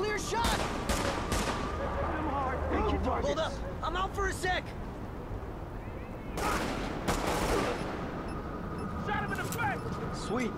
Clear shot! Move. Hold up! I'm out for a sec! Shot him in the back! Sweet.